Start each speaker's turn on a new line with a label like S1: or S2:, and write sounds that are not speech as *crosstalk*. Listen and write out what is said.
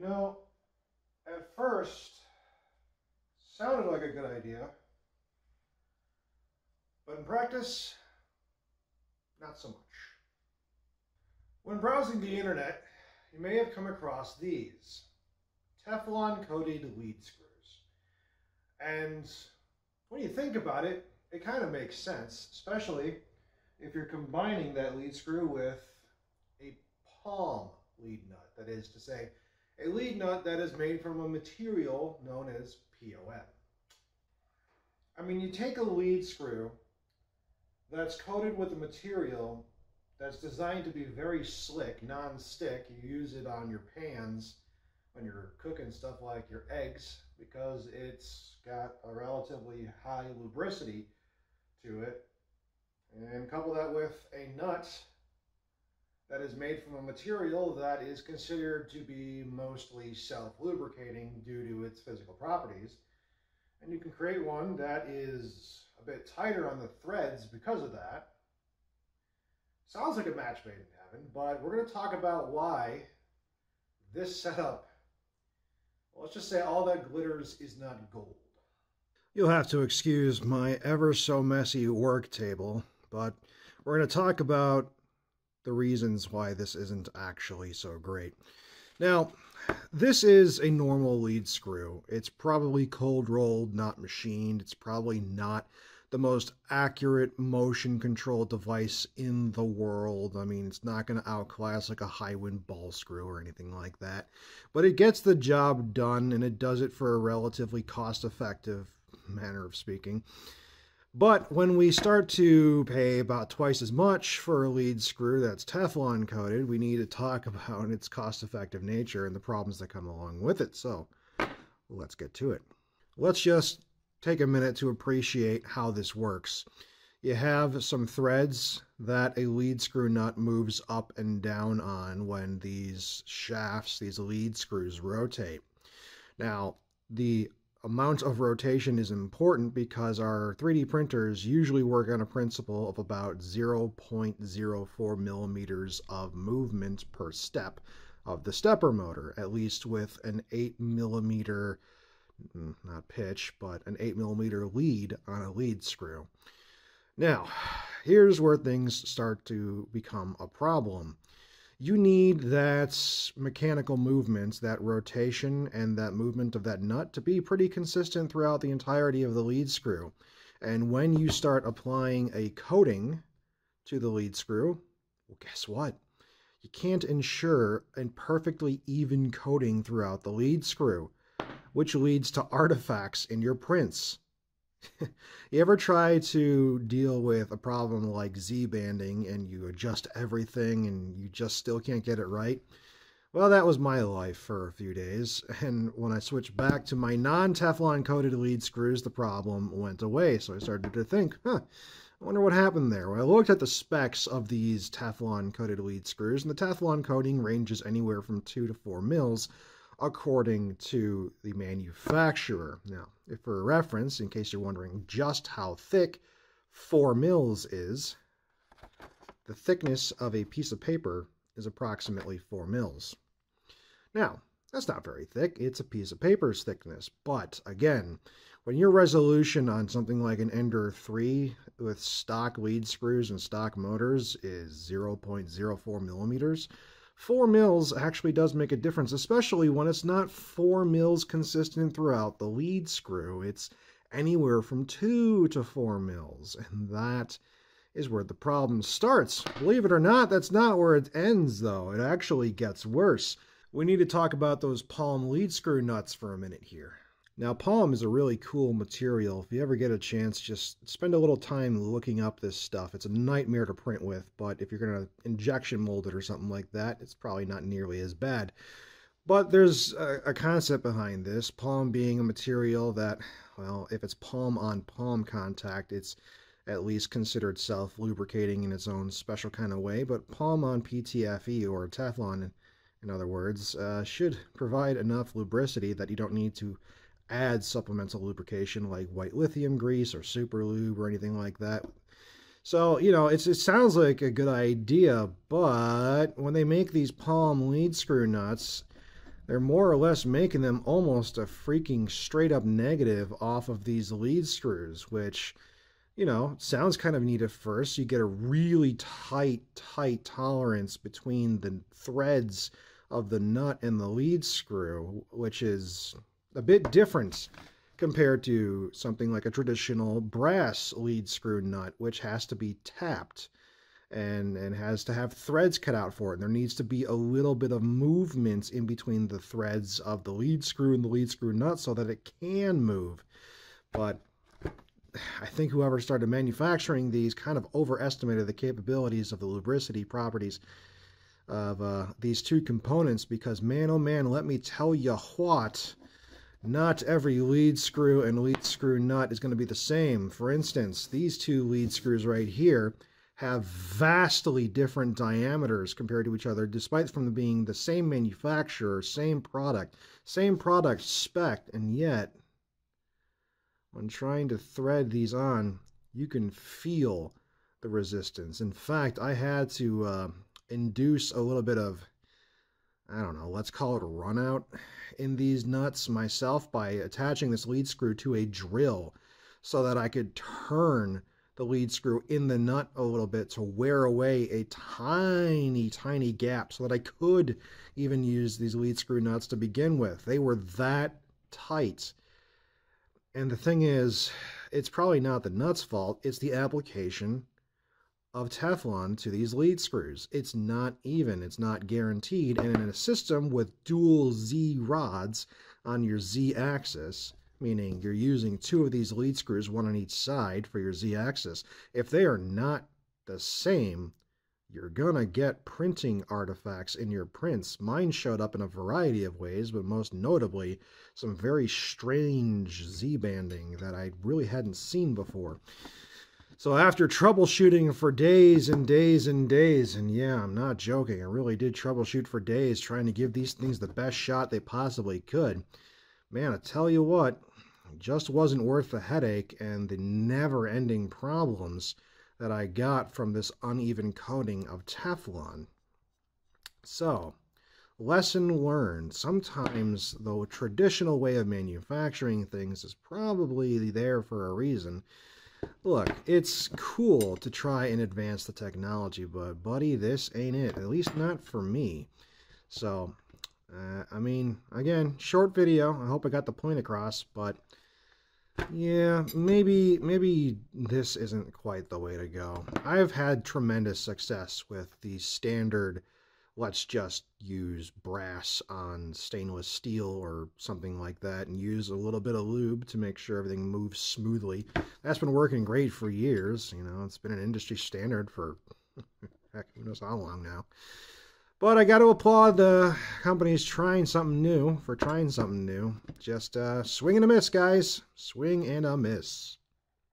S1: You know, at first, sounded like a good idea, but in practice, not so much. When browsing the internet, you may have come across these Teflon coated lead screws. And when you think about it, it kind of makes sense, especially if you're combining that lead screw with a POM lead nut. That is to say, a lead nut that is made from a material known as POM. I mean, you take a lead screw that's coated with a material that's designed to be very slick, non-stick. You use it on your pans when you're cooking stuff like your eggs because it's got a relatively high lubricity to it. And couple that with a nut that is made from a material that is considered to be mostly self-lubricating due to its physical properties. And you can create one that is a bit tighter on the threads because of that. Sounds like a match made in heaven, but we're going to talk about why this setup, well, let's just say all that glitters is not gold. You'll have to excuse my ever so messy work table, but we're going to talk about the reasons why this isn't actually so great. Now, this is a normal lead screw. It's probably cold rolled, not machined. It's probably not the most accurate motion control device in the world. I mean, it's not going to outclass like a high wind ball screw or anything like that. But it gets the job done and it does it for a relatively cost effective manner of speaking. But when we start to pay about twice as much for a lead screw that's Teflon coated, we need to talk *laughs* about its cost effective nature and the problems that come along with it. So let's get to it. Let's just take a minute to appreciate how this works. You have some threads that a lead screw nut moves up and down on when these shafts, these lead screws rotate. Now, the amount of rotation is important because our 3D printers usually work on a principle of about 0.04 millimeters of movement per step of the stepper motor, at least with an 8 millimeter, mm, not pitch, but an 8 millimeter lead on a lead screw. Now, *sighs* here's where things start to become a problem you need that mechanical movement, that rotation, and that movement of that nut to be pretty consistent throughout the entirety of the lead screw. And when you start applying a coating to the lead screw, well, guess what? You can't ensure a perfectly even coating throughout the lead screw, which leads to artifacts in your prints. *laughs* you ever try to deal with a problem like Z banding and you adjust everything and you just still can't get it right? Well, that was my life for a few days, and when I switched back to my non-Teflon coated lead screws, the problem went away. So I started to think, huh, I wonder what happened there. Well, I looked at the specs of these Teflon coated lead screws, and the Teflon coating ranges anywhere from 2 to 4 mils, according to the manufacturer. Now, if for reference, in case you're wondering just how thick 4 mils is, the thickness of a piece of paper is approximately 4 mils. Now, that's not very thick. It's a piece of paper's thickness. But again, when your resolution on something like an Ender 3 with stock lead screws and stock motors is 0.04 millimeters, four mils actually does make a difference, especially when it's not four mils consistent throughout the lead screw. It's anywhere from two to four mils, and that is where the problem starts. Believe it or not, that's not where it ends, though. It actually gets worse. We need to talk about those POM lead screw nuts for a minute here. Now, POM is a really cool material. If you ever get a chance, just spend a little time looking up this stuff. It's a nightmare to print with, but if you're going to injection mold it or something like that, it's probably not nearly as bad. But there's a, a concept behind this, POM being a material that, well, if it's POM on POM contact, it's at least considered self-lubricating in its own special kind of way, but POM on PTFE, or Teflon in other words, uh, should provide enough lubricity that you don't need to add supplemental lubrication like white lithium grease or super lube or anything like that. So, you know, it's, it sounds like a good idea, but when they make these POM lead screw nuts, they're more or less making them almost a freaking straight up negative off of these lead screws, which, you know, sounds kind of neat at first. You get a really tight, tight tolerance between the threads of the nut and the lead screw, which is a bit different compared to something like a traditional brass lead screw nut, which has to be tapped and and has to have threads cut out for it. And there needs to be a little bit of movement in between the threads of the lead screw and the lead screw nut so that it can move. But I think whoever started manufacturing these kind of overestimated the capabilities of the lubricity properties of uh, these two components because man oh man let me tell you what not every lead screw and lead screw nut is going to be the same for instance these two lead screws right here have vastly different diameters compared to each other, despite from them being the same manufacturer, same product, same product spec, and yet when trying to thread these on, you can feel the resistance. In fact, I had to uh, induce a little bit of, I don't know, let's call it a run out in these nuts myself by attaching this lead screw to a drill so that I could turn the lead screw in the nut a little bit to wear away a tiny, tiny gap so that I could even use these lead screw nuts to begin with. They were that tight. And the thing is, it's probably not the nut's fault, it's the application of Teflon to these lead screws. It's not even, it's not guaranteed. And in a system with dual Z rods on your Z axis, meaning you're using two of these lead screws, one on each side for your z-axis. If they are not the same, you're gonna get printing artifacts in your prints. Mine showed up in a variety of ways, but most notably, some very strange Z-banding that I really hadn't seen before. So after troubleshooting for days and days and days, and yeah, I'm not joking, I really did troubleshoot for days trying to give these things the best shot they possibly could. Man, I tell you what, it just wasn't worth the headache and the never ending problems that I got from this uneven coating of Teflon. So, lesson learned. Sometimes the traditional way of manufacturing things is probably there for a reason. Look, it's cool to try and advance the technology, but buddy, this ain't it. At least not for me. So, uh, I mean, again, short video. I hope I got the point across, but yeah, maybe maybe this isn't quite the way to go. I've had tremendous success with the standard let's just use brass on stainless steel or something like that and use a little bit of lube to make sure everything moves smoothly. That's been working great for years, you know, it's been an industry standard for *laughs* heck, who knows how long now. But I got to applaud the companies trying something new for trying something new. Just uh, swing and a miss, guys. Swing and a miss.